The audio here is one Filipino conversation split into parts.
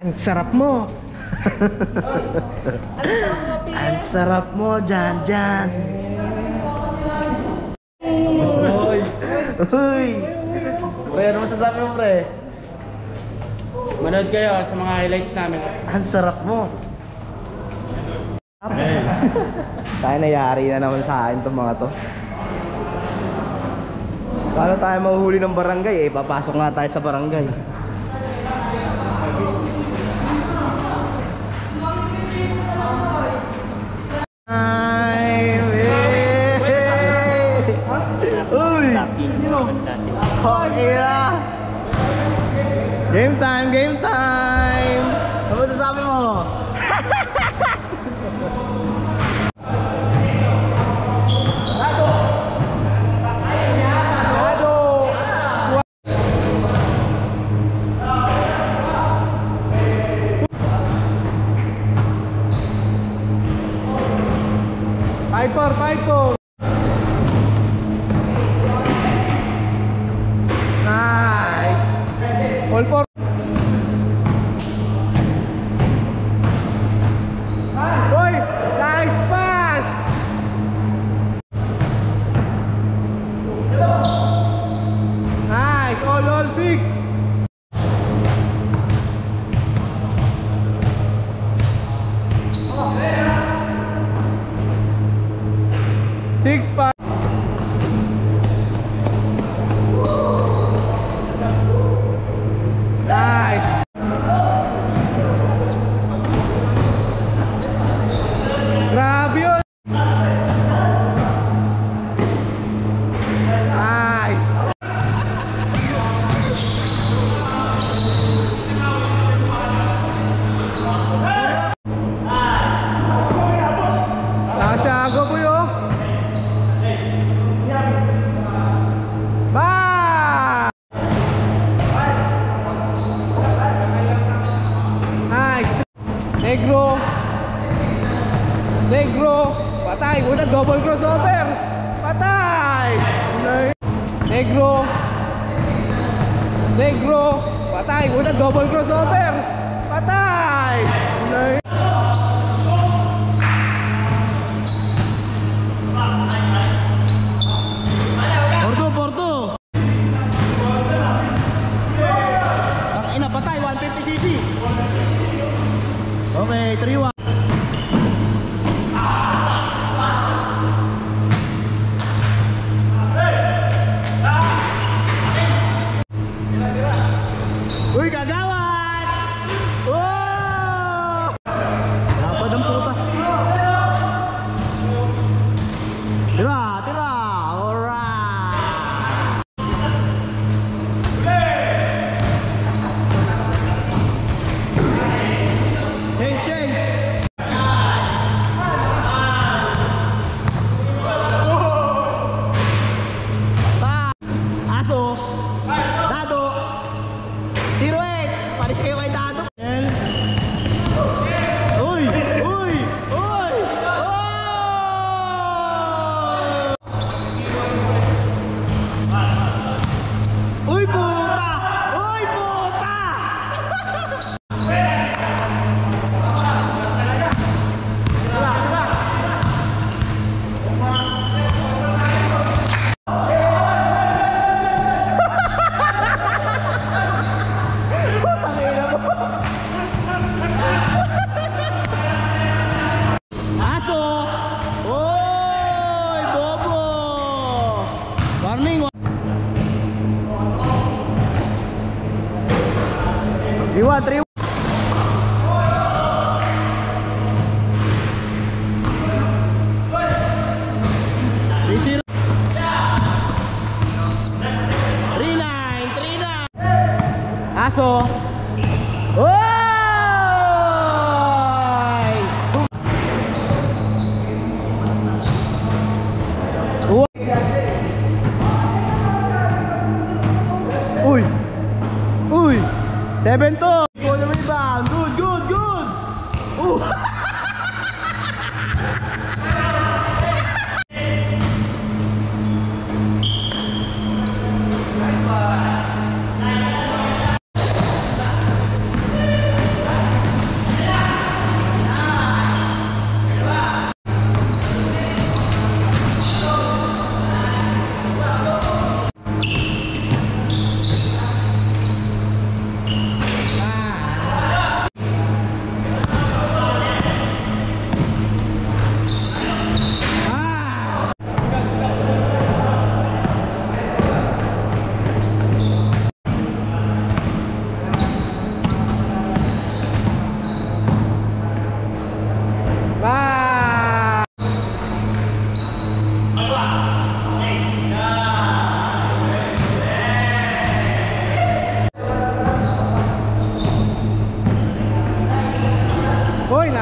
Ang sarap mo. Ang sarap mo, Jan Jan. Uy. Uy. Pre, ano masasabi mo, pre? Manood kayo sa mga highlights namin. Ang sarap mo. tayo nayari na naman sa akin itong mga to. Paano tayo mahuhuli ng barangay eh? Papasok nga tayo sa barangay. Tokira! Game time, game time! Nice. Negro. Negro. Patay. Una double crossover. Patay. 150cc. Okay, 3-1. Tribu a tribu. Aso. Uy. Uy. Se aventó.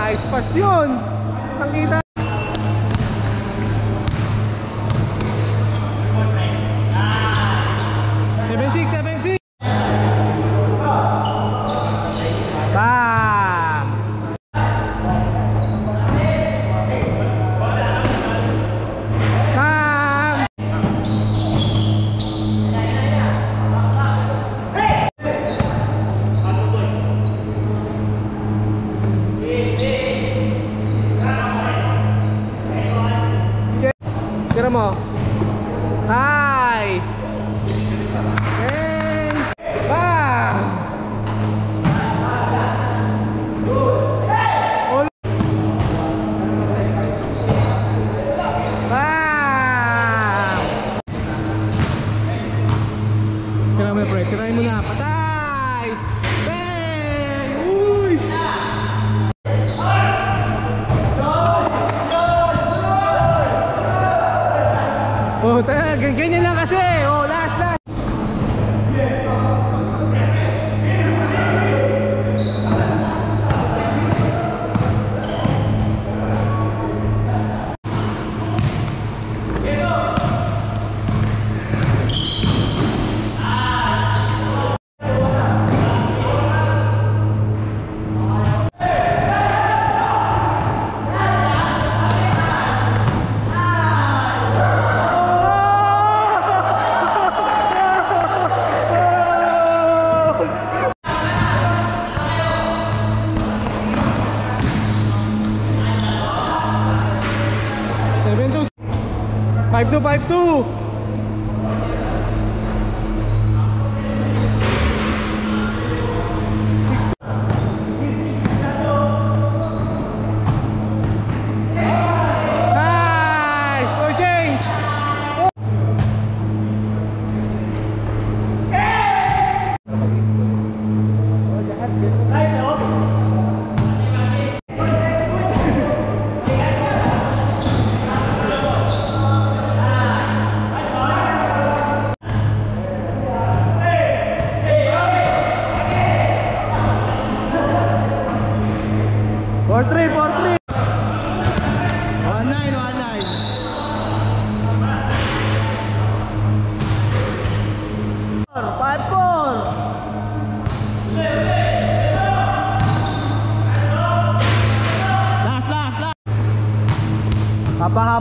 Nice pass yun. Ang mo. Hi! And! All- Bam! Tira mo tirahin mo na. Patay! 5-2, 5-2.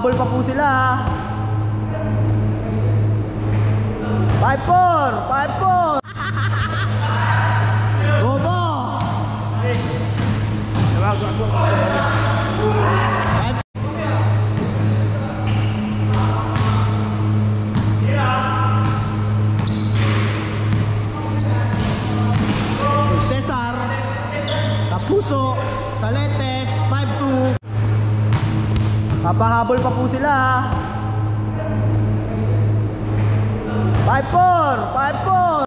Habol pa po sila ha. 5-4! 5-4! Papahabol pa po sila. 5-4, 5-4.